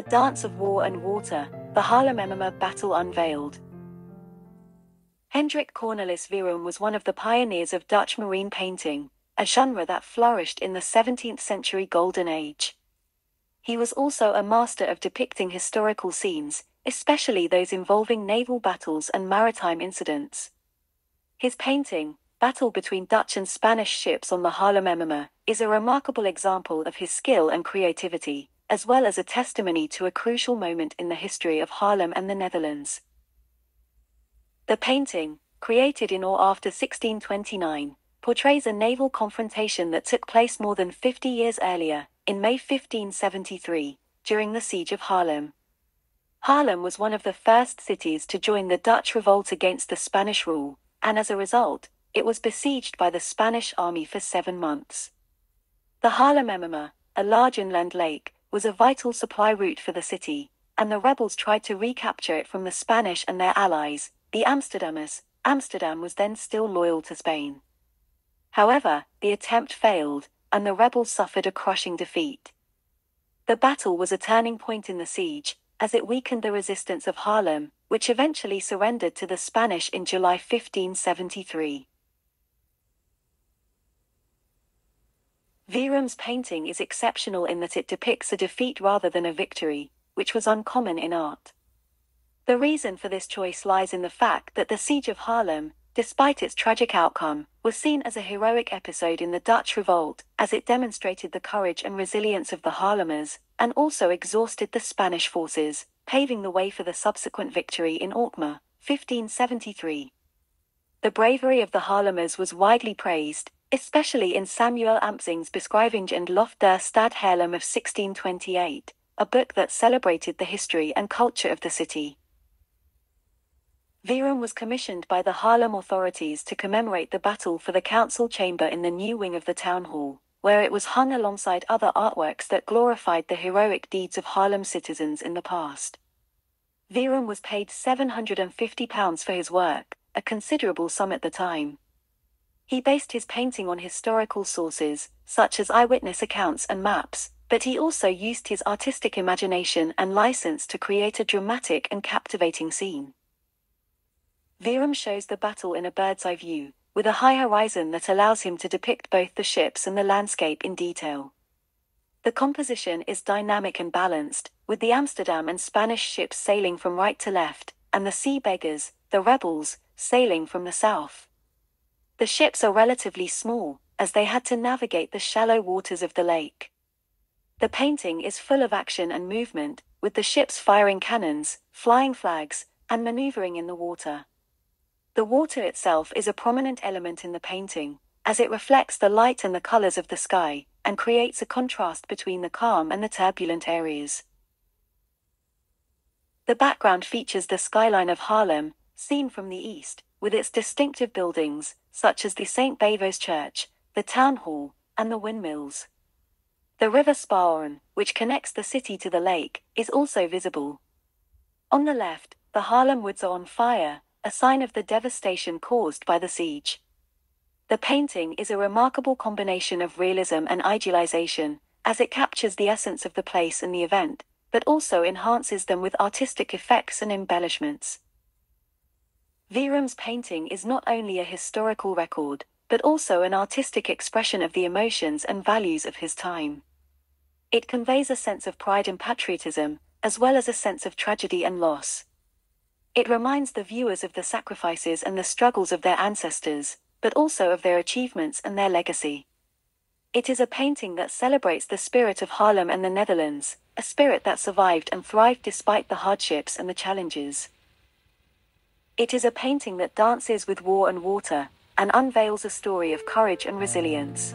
A Dance of War and Water, the Haarlemmermeer Battle Unveiled. Hendrick Cornelisz Vroom was one of the pioneers of Dutch marine painting, a genre that flourished in the 17th century Golden Age. He was also a master of depicting historical scenes, especially those involving naval battles and maritime incidents. His painting, Battle between Dutch and Spanish ships on the Haarlemmermeer, is a remarkable example of his skill and creativity as well as a testimony to a crucial moment in the history of Haarlem and the Netherlands. The painting, created in or after 1629, portrays a naval confrontation that took place more than 50 years earlier, in May 1573, during the Siege of Haarlem. Haarlem was one of the first cities to join the Dutch revolt against the Spanish rule, and as a result, it was besieged by the Spanish army for seven months. The Haarlemmermeer, a large inland lake, was a vital supply route for the city, and the rebels tried to recapture it from the Spanish and their allies, the Amsterdammers. Amsterdam was then still loyal to Spain. However, the attempt failed, and the rebels suffered a crushing defeat. The battle was a turning point in the siege, as it weakened the resistance of Haarlem, which eventually surrendered to the Spanish in July 1573. Vroom's painting is exceptional in that it depicts a defeat rather than a victory, which was uncommon in art. The reason for this choice lies in the fact that the Siege of Haarlem, despite its tragic outcome, was seen as a heroic episode in the Dutch revolt, as it demonstrated the courage and resilience of the Haarlemmers, and also exhausted the Spanish forces, paving the way for the subsequent victory in Alkmaar, 1573. The bravery of the Haarlemmers was widely praised, especially in Samuel Ampzing's Beschrijving and Lof der Stad Haarlem of 1628, a book that celebrated the history and culture of the city. Vroom was commissioned by the Haarlem authorities to commemorate the battle for the council chamber in the new wing of the town hall, where it was hung alongside other artworks that glorified the heroic deeds of Haarlem citizens in the past. Vroom was paid £750 for his work, a considerable sum at the time. He based his painting on historical sources, such as eyewitness accounts and maps, but he also used his artistic imagination and license to create a dramatic and captivating scene. Vroom shows the battle in a bird's eye view, with a high horizon that allows him to depict both the ships and the landscape in detail. The composition is dynamic and balanced, with the Amsterdam and Spanish ships sailing from right to left, and the sea beggars, the rebels, sailing from the south. The ships are relatively small, as they had to navigate the shallow waters of the lake. The painting is full of action and movement, with the ships firing cannons, flying flags, and maneuvering in the water. The water itself is a prominent element in the painting, as it reflects the light and the colors of the sky, and creates a contrast between the calm and the turbulent areas. The background features the skyline of Haarlem, seen from the east, with its distinctive buildings, such as the St. Bavo's Church, the Town Hall, and the windmills. The River Spaarne, which connects the city to the lake, is also visible. On the left, the Haarlem woods are on fire, a sign of the devastation caused by the siege. The painting is a remarkable combination of realism and idealization, as it captures the essence of the place and the event, but also enhances them with artistic effects and embellishments. Vroom's painting is not only a historical record, but also an artistic expression of the emotions and values of his time. It conveys a sense of pride and patriotism, as well as a sense of tragedy and loss. It reminds the viewers of the sacrifices and the struggles of their ancestors, but also of their achievements and their legacy. It is a painting that celebrates the spirit of Haarlem and the Netherlands, a spirit that survived and thrived despite the hardships and the challenges. It is a painting that dances with war and water, and unveils a story of courage and resilience.